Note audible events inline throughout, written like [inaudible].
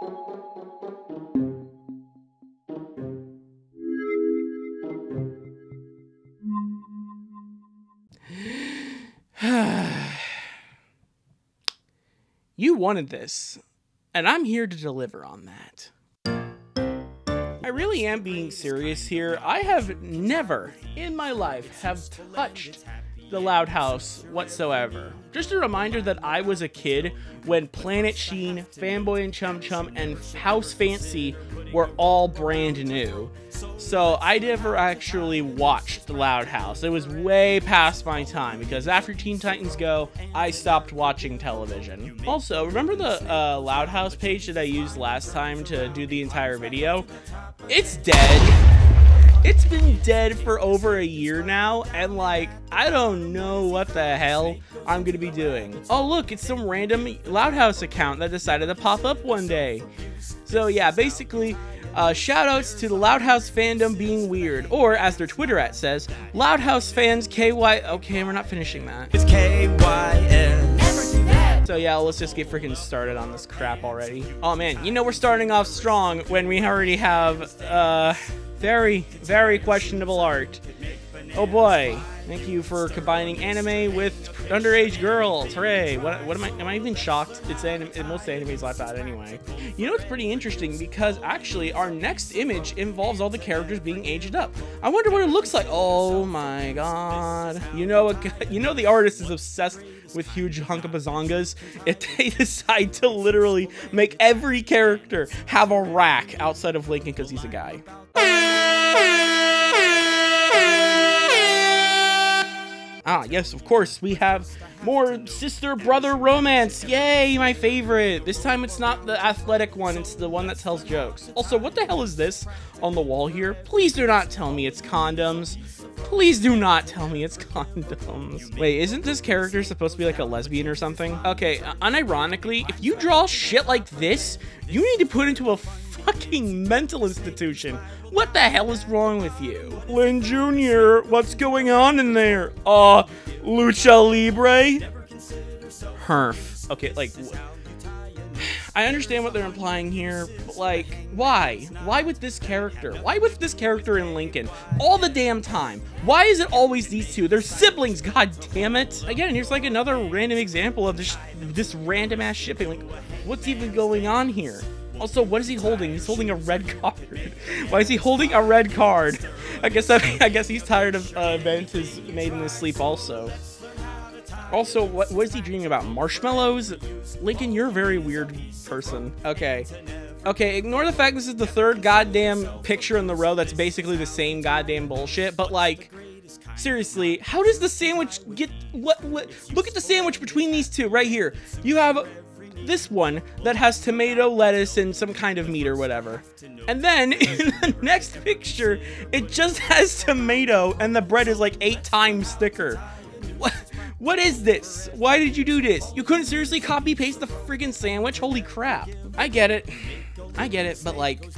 [sighs] you wanted this, and I'm here to deliver on that. I really am being serious here. I have never in my life have touched the Loud House whatsoever. Just a reminder that I was a kid when Planet Sheen, Fanboy and Chum Chum, and House Fancy were all brand new. So I never actually watched the Loud House. It was way past my time because after Teen Titans Go, I stopped watching television. Also, remember the uh, Loud House page that I used last time to do the entire video? It's dead. It's been dead for over a year now, and like, I don't know what the hell I'm gonna be doing. Oh, look, it's some random Loud House account that decided to pop up one day. So, yeah, basically, uh, shoutouts to the Loud House fandom being weird, or as their Twitter at says, Loud House fans KY. Okay, we're not finishing that. It's KYS. So yeah, let's just get freaking started on this crap already. Oh man, you know we're starting off strong when we already have uh very, very questionable art. Oh boy. Thank you for combining anime with underage girls. Hooray. What, what am I? Am I even shocked? It's anim most animes like that anyway. You know, it's pretty interesting because actually our next image involves all the characters being aged up. I wonder what it looks like. Oh my god. You know, [laughs] you know the artist is obsessed with huge hunk of hunkabazongas if they [laughs] decide to literally make every character have a rack outside of Lincoln because he's a guy. Ah, yes, of course, we have more sister-brother romance. Yay, my favorite. This time it's not the athletic one, it's the one that tells jokes. Also, what the hell is this on the wall here? Please do not tell me it's condoms. Please do not tell me it's [laughs] condoms. Wait, isn't this character supposed to be like a lesbian or something? Okay, uh, unironically, if you draw shit like this, you need to put into a fucking mental institution. What the hell is wrong with you? Lynn Jr., what's going on in there? Uh, Lucha Libre? Herf. Okay, like, I understand what they're implying here, but like, why? Why with this character? Why with this character in Lincoln? All the damn time. Why is it always these two? They're siblings, [laughs] god damn it. Again, here's like another random example of this, this random ass shipping. Like, what's even going on here? Also, what is he holding? He's holding a red card. [laughs] Why is he holding a red card? I guess that, [laughs] I guess he's tired of uh, is made in his sleep also. Also, what, what is he dreaming about? Marshmallows? Lincoln, you're a very weird person. Okay. Okay, ignore the fact this is the third goddamn picture in the row that's basically the same goddamn bullshit, but like, seriously, how does the sandwich get, what, what, look at the sandwich between these two right here. You have this one that has tomato, lettuce, and some kind of meat or whatever. And then [laughs] in the next picture, it just has tomato and the bread is like eight times thicker. What? What is this? Why did you do this? You couldn't seriously copy paste the friggin' sandwich? Holy crap. I get it. I get it, but like,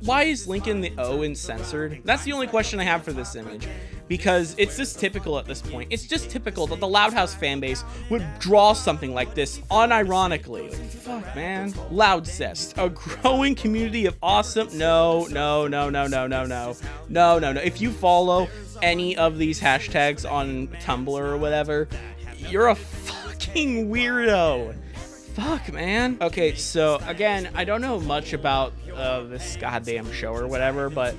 why is Lincoln the O in censored? That's the only question I have for this image because it's just typical at this point. It's just typical that the Loud House fanbase would draw something like this unironically. Like, fuck, man. Loudcest, a growing community of awesome. No, no, no, no, no, no, no, no, no, no. If you follow any of these hashtags on Tumblr or whatever, you're a fucking weirdo. Fuck, man. Okay, so again, I don't know much about uh, this goddamn show or whatever, but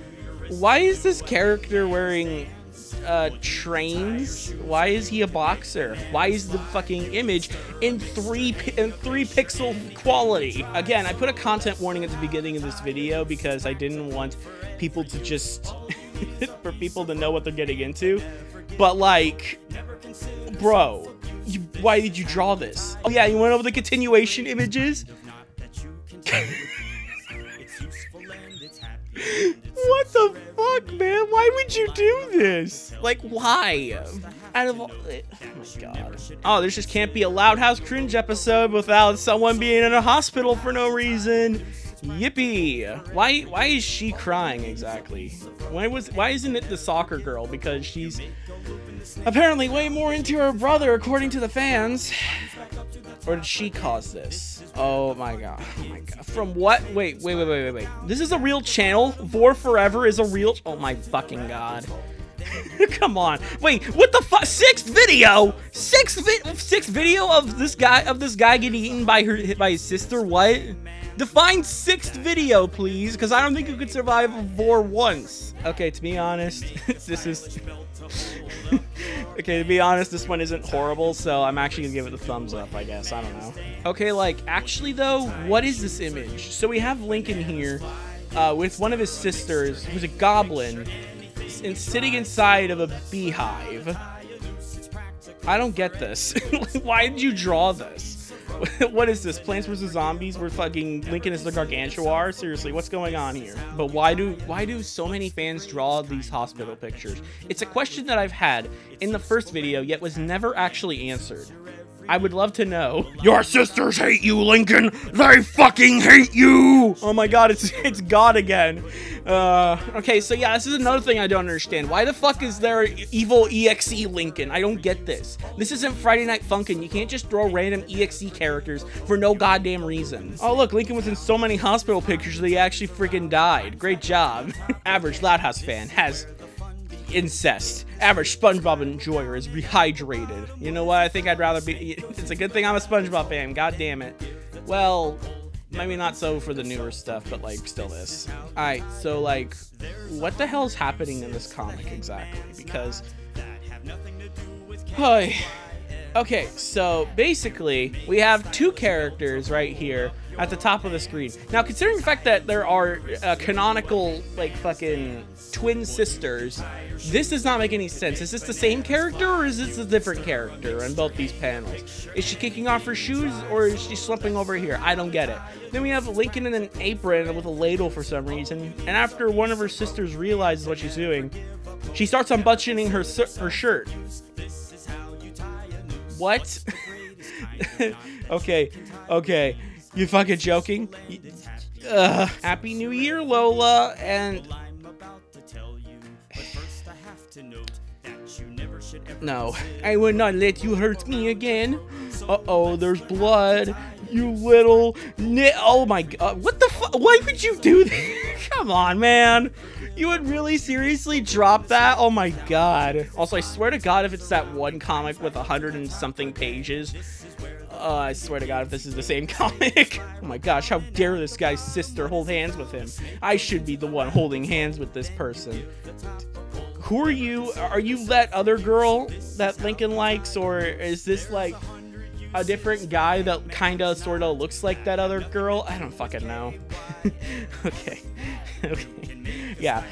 why is this character wearing uh, trains? Why is he a boxer? Why is the fucking image in three in three pixel quality? Again, I put a content warning at the beginning of this video because I didn't want people to just [laughs] for people to know what they're getting into. But like, bro, you, why did you draw this? Oh yeah, you went over the continuation images. [laughs] what the fuck, man? Why would you do this? Like, why? Out of all, eh, oh my god. Oh, there just can't be a Loud House cringe episode without someone being in a hospital for no reason. Yippee! Why why is she crying exactly? Why was why isn't it the soccer girl? Because she's apparently way more into her brother according to the fans. Or did she cause this? Oh my god. Oh my god. From what? Wait, wait, wait, wait, wait, wait. This is a real channel? Vor Forever is a real. Oh my fucking god. [laughs] Come on. Wait, what the fuck? Sixth video? Sixth vi sixth video of this guy of this guy getting eaten by her by his sister? What? Define sixth video, please, because I don't think you could survive a once. Okay, to be honest, [laughs] this is [laughs] okay, to be honest, this one isn't horrible, so I'm actually gonna give it a thumbs up, I guess. I don't know. Okay, like, actually, though, what is this image? So we have Lincoln here uh, with one of his sisters, who's a goblin, and sitting inside of a beehive. I don't get this. [laughs] Why did you draw this? [laughs] what is this? Plants vs Zombies? Where fucking Lincoln is the Gargantuar? Seriously, what's going on here? But why do why do so many fans draw these hospital pictures? It's a question that I've had in the first video, yet was never actually answered. I would love to know. [laughs] Your sisters hate you, Lincoln. They fucking hate you. Oh my god, it's it's God again. Uh, okay, so yeah, this is another thing I don't understand. Why the fuck is there evil EXE Lincoln? I don't get this. This isn't Friday Night Funkin'. You can't just throw random EXE characters for no goddamn reason. Oh look, Lincoln was in so many hospital pictures that he actually freaking died. Great job. [laughs] Average Loud House fan has incest. Average SpongeBob enjoyer is rehydrated. You know what? I think I'd rather be. It's a good thing I'm a SpongeBob fan. God damn it. Well, maybe not so for the newer stuff, but like still this. Alright, so like, what the hell's happening in this comic exactly? Because. [sighs] Hi. Okay, so basically, we have two characters right here at the top of the screen. Now, considering the fact that there are uh, canonical, like, fucking twin sisters, this does not make any sense. Is this the same character, or is this a different character on both these panels? Is she kicking off her shoes, or is she slumping over here? I don't get it. Then we have Lincoln in an apron with a ladle for some reason, and after one of her sisters realizes what she's doing, she starts unbuttoning her, her shirt. What? [laughs] okay, okay. You fucking joking? Uh, Happy New Year, Lola, and... No, I will not let you hurt me again. Uh-oh, there's blood. You little nit. Oh my god. What the fuck? Why would you do that? [laughs] Come on, man. You would really seriously drop that? Oh my god. Also, I swear to god if it's that one comic with a hundred and something pages. Uh, I swear to god if this is the same [laughs] comic. oh my gosh, how dare this guy's sister hold hands with him. I should be the one holding hands with this person. Who are you? Are you that other girl that Lincoln likes? Or is this like a different guy that kind of sort of looks like that other girl? I don't fucking know. [laughs] okay. [laughs] okay yeah.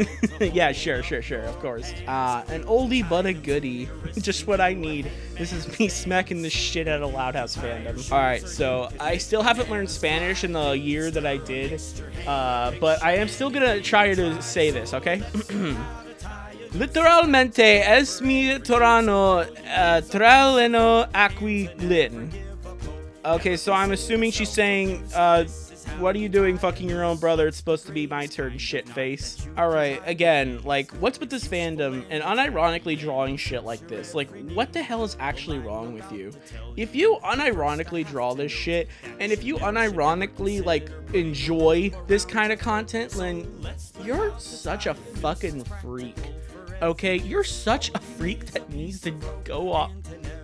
[laughs] yeah, sure, sure, sure, of course. Uh, an oldie but a goodie. Just what I need. This is me smacking the shit out of Loud House fandom. Alright, so I still haven't learned Spanish in the year that I did, uh, but I am still gonna try to say this, okay? [clears throat] Literalmente es mi torano uh, traleno aquilin. Okay, so I'm assuming she's saying uh, what are you doing fucking your own brother? It's supposed to be my turn, shit face. Alright, again, like, what's with this fandom and unironically drawing shit like this? Like, what the hell is actually wrong with you? If you unironically draw this shit, and if you unironically, like, enjoy this kind of content, then you're such a fucking freak. Okay? You're such a freak that needs to go off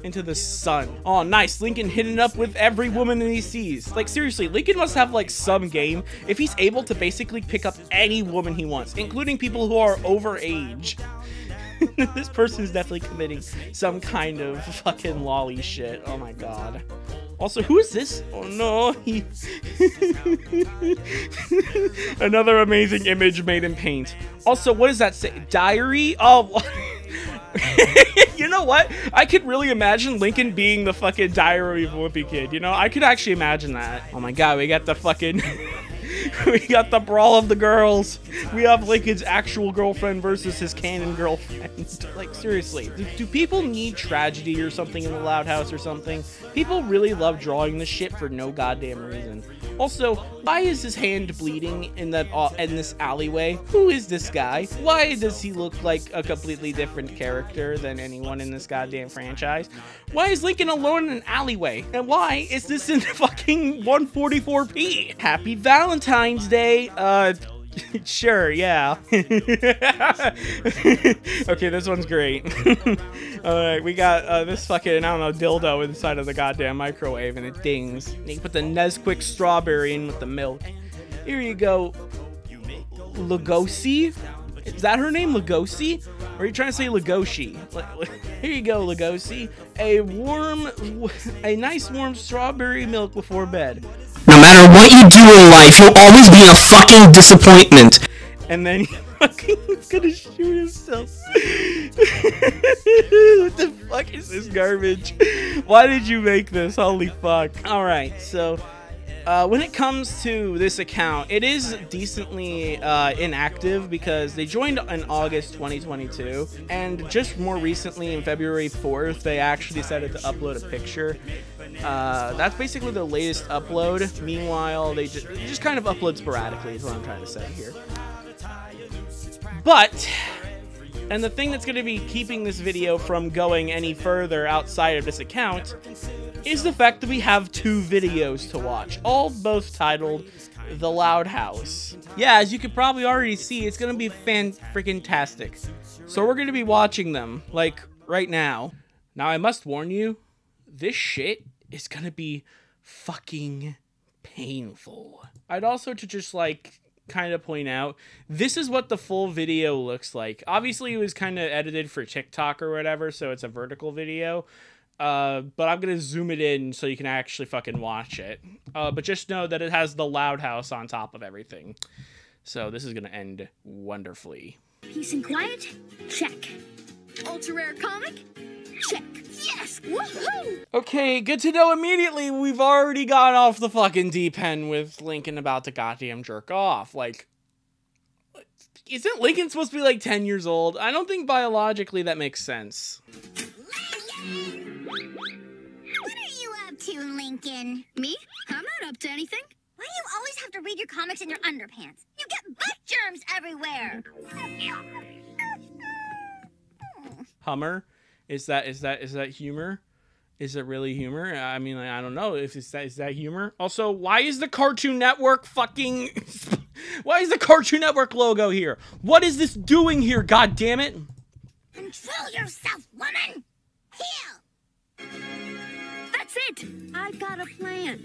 into the sun. Oh, nice. Lincoln hitting up with every woman he sees. Like, seriously, Lincoln must have, like, some game if he's able to basically pick up any woman he wants, including people who are over age. [laughs] this person is definitely committing some kind of fucking lolly shit. Oh my god. Also, who is this? Oh no, he... [laughs] Another amazing image made in paint. Also, what does that say? Diary? Oh, [laughs] you know what? I could really imagine Lincoln being the fucking Diary of Wimpy Kid. You know, I could actually imagine that. Oh my god, we got the fucking. [laughs] [laughs] we got the brawl of the girls. We have Lincoln's actual girlfriend versus his canon girlfriend. [laughs] like, seriously, do, do, people need tragedy or something in the Loud House or something? People really love drawing this shit for no goddamn reason. Also, why is his hand bleeding in that uh, in this alleyway? Who is this guy? Why does he look like a completely different character than anyone in this goddamn franchise? Why is Lincoln alone in an alleyway? And why is this in [laughs] fucking 144p? Happy Valentine's Day. Uh [laughs] sure, yeah. [laughs] okay, this one's great. [laughs] Alright, we got uh, this fucking, I don't know, dildo inside of the goddamn microwave and it dings. You can put the Nesquik strawberry in with the milk. Here you go. Lugosi? Is that her name, Lugosi? Or are you trying to say Lugoshi? Here you go, Lugosi. A warm, a nice warm strawberry milk before bed. No matter what you do in life, you'll always be a fucking disappointment. And then he [laughs] fucking is gonna shoot himself. [laughs] what the fuck is this garbage? Why did you make this? Holy fuck. Alright, so uh, when it comes to this account, it is decently uh, inactive because they joined in August 2022, and just more recently, in February 4th, they actually decided to upload a picture. Uh, that's basically the latest upload. Meanwhile, they just, they just kind of upload sporadically, is what I'm trying to say here. But and the thing that's going to be keeping this video from going any further outside of this account is the fact that we have two videos to watch, all both titled The Loud House. Yeah, as you could probably already see, it's gonna be fan freaking tastic. So we're gonna be watching them, like, right now. Now, I must warn you, this shit is gonna be fucking painful. I'd also to just, like, kind of point out this is what the full video looks like obviously it was kind of edited for tiktok or whatever so it's a vertical video uh, but I'm gonna zoom it in so you can actually fucking watch it. Uh, but just know that it has the loud house on top of everything. So this is gonna end wonderfully. Peace and quiet? Check. Ultra rare comic? Check. Yes! Woohoo! Okay, good to know immediately we've already gone off the fucking deep end with Lincoln about to goddamn jerk off. Like, isn't Lincoln supposed to be like 10 years old? I don't think biologically that makes sense. What are you up to, Lincoln? Me? I'm not up to anything. Why do you always have to read your comics in your underpants? You get butt germs everywhere. Hummer? Is that is that is that humor? Is it really humor? I mean, I don't know if it's that is that humor. Also, why is the Cartoon Network fucking? [laughs] why is the Cartoon Network logo here? What is this doing here? God damn it! Control yourself, woman. That's it. I got a plan.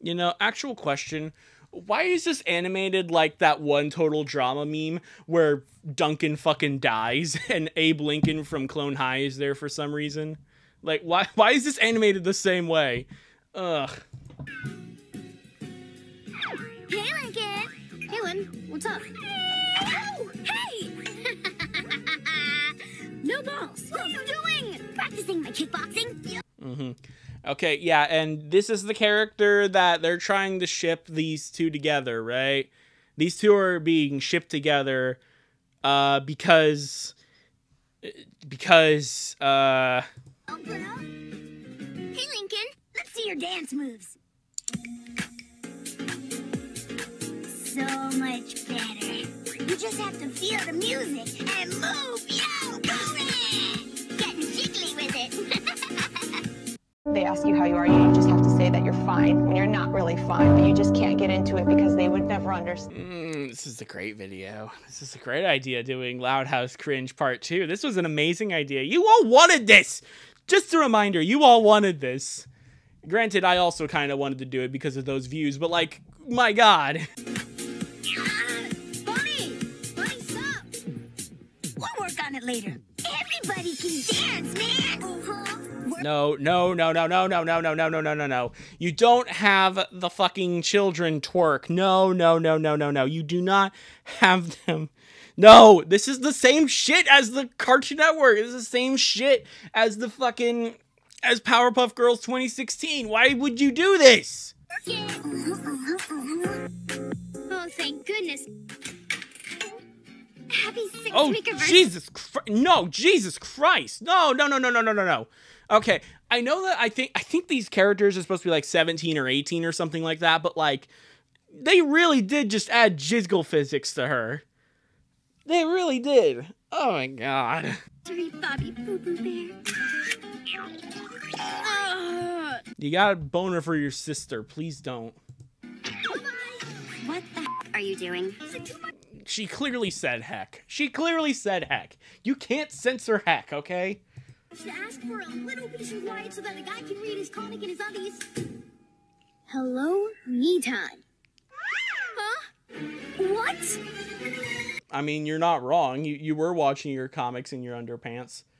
You know, actual question. Why is this animated like that one total drama meme where Duncan fucking dies [laughs] and Abe Lincoln from Clone High is there for some reason? Like why why is this animated the same way? Ugh. Hey, Lincoln. Hey, Lynn. What's up? Ow! Hey! [laughs] no balls. What are you doing? Practicing my kickboxing. Mm-hmm. Okay, yeah, and this is the character that they're trying to ship these two together, right? These two are being shipped together uh because because uh. Hey, Lincoln. Let's see your dance moves. So much better. You just have to feel the music and move, yo, it. Getting jiggly with it. [laughs] They ask you how you are, you just have to say that you're fine when you're not really fine, but you just can't get into it because they would never understand. mm, this is a great video. This is a great idea doing Loud House Cringe Part 2. This was an amazing idea. You all wanted this. Just a reminder, you all wanted this. Granted, I also kind of wanted to do it because of those views, but like, my god. [laughs] Bonnie! Bonnie, stop! We'll work on it later. Everybody can dance, man! Uh-huh. No, no, no, no, no, no, no, no, no, no, no, no, no. You don't have the fucking children twerk. No, no, no, no, no, no. You do not have them. No, this is the same shit as the Cartoon Network. This is the same shit as the fucking as Powerpuff Girls 2016. Why would you do this? Uh-huh, uh-huh, uh-huh. Oh, thank goodness. Happy six Oh, week anniversary. Jesus Christ. No, Jesus Christ. No, no, no, no, no, no, no, no. Okay, I know that I think I think these characters are supposed to be like 17 or 18 or something like that, but like they really did just add jiggle physics to her. They really did. Oh my god. Bobby Boo Boo Bear. You got a boner for your sister. Please don't. What the f- are you doing? She clearly said heck. She clearly said heck. You can't censor heck, okay? should ask for a little piece of light so that the guy can read his comic in his undies. Hello, me time. Huh? What? I mean, you're not wrong. You you were watching your comics in your underpants. [laughs]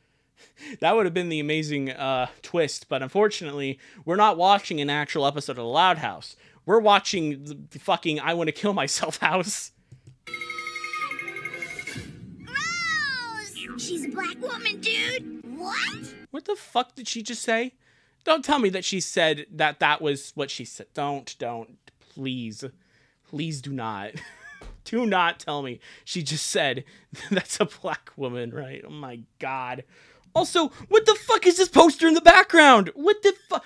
That would have been the amazing uh, twist, but unfortunately, we're not watching an actual episode of The Loud House. We're watching the the fucking I Want to Kill Myself [laughs] house. She's a black woman, dude. What? What the fuck did she just say? Don't tell me that she said that that was what she said. Don't, don't, please, please do not. [laughs] do not tell me she just said [laughs] that's a black woman, right? Oh my god. Also, what the fuck is this poster in the background? What the fuck?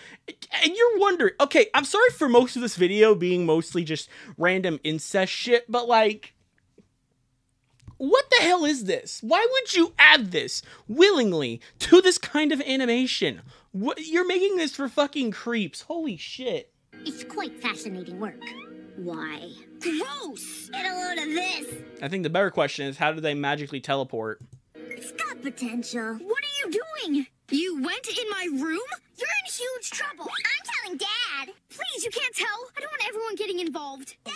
And you're wondering, okay, I'm sorry for most of this video being mostly just random incest shit, but like, what the hell is this? Why would you add this willingly to this kind of animation? What, you're making this for fucking creeps. Holy shit. It's quite fascinating work. Why? Gross! Get a load of this. I think the better question is how do they magically teleport? It's got potential. What are you doing? You went in my room? You're in huge trouble. I'm telling Dad. Please, you can't tell. I don't want everyone getting involved. Dad!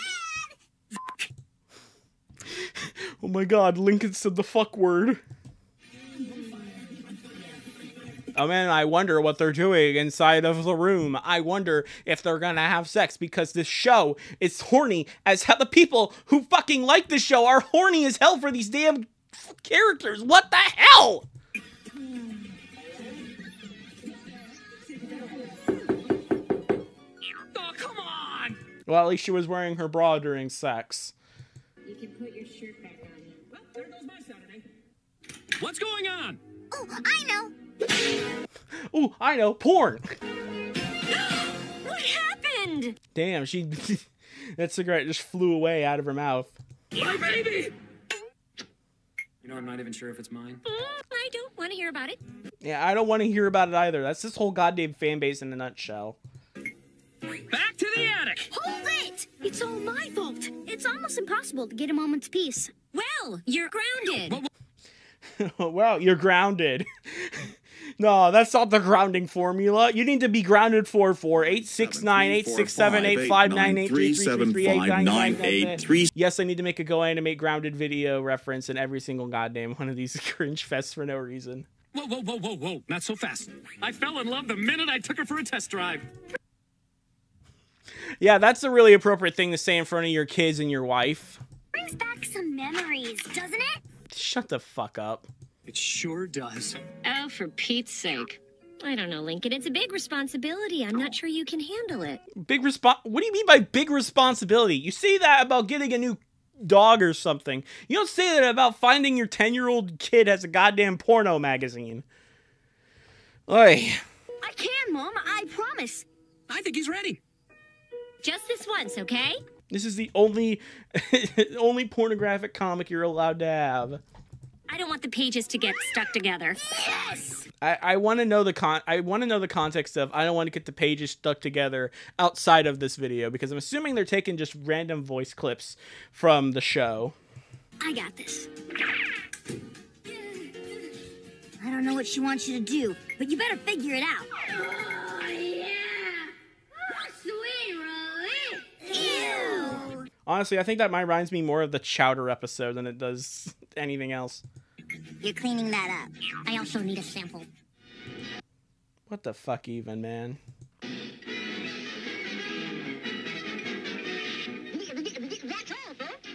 Oh my god, Lincoln said the fuck word. Oh man, I wonder what they're doing inside of the room. I wonder if they're gonna have sex because this show is horny as hell. The people who fucking like this show are horny as hell for these damn characters. What the hell? Oh, come on! Well, at least she was wearing her bra during sex. You can put your shirt What's going on? Oh, I know. [laughs] Ooh, I know, porn. [gasps] What happened? Damn, she. [laughs] that cigarette just flew away out of her mouth. My baby! You know, I'm not even sure if it's mine. Mm, I don't want to hear about it. Yeah, I don't want to hear about it either. That's this whole goddamn fan base in a nutshell. Back to the attic! Hold it! It's all my fault. It's almost impossible to get a moment's peace. Well, you're grounded. [laughs] well, you're grounded. [laughs] no, that's not the grounding formula. You need to be grounded for for eight six nine eight six seven eight five nine eight three three three three eight nine nine nine. Yes, I need to make a GoAnimate grounded video reference in every single goddamn one of these [laughs] cringe fests for no reason. Whoa, whoa, whoa, whoa, whoa, not so fast. I fell in love the minute I took her for a test drive. Yeah, that's a really appropriate thing to say in front of your kids and your wife. Brings back some memories, doesn't it? Shut the fuck up. It sure does. Oh, for Pete's sake. I don't know, Lincoln. It's a big responsibility. I'm not sure you can handle it. Big respon What do you mean by big responsibility? You say that about getting a new dog or something. You don't say that about finding your 10 year old kid has a goddamn porno magazine. Oi. I can, Mom. I promise. I think he's ready. Just this once, okay? This is the only [laughs] only pornographic comic you're allowed to have. I don't want the pages to get stuck together. Yes! I, I want to know the con I want to know the context of I don't want to get the pages stuck together outside of this video because I'm assuming they're taking just random voice clips from the show. I got this. I don't know what she wants you to do, but you better figure it out. Oh, yeah! Sweet, Rosie! Ew! Honestly, I think that might reminds me more of the Chowder episode than it does anything else. You're cleaning that up. I also need a sample. What the fuck even, man? That's [sighs] all, folks.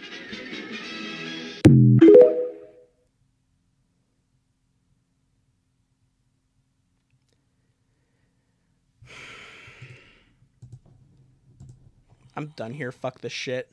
I'm done here. Fuck this shit.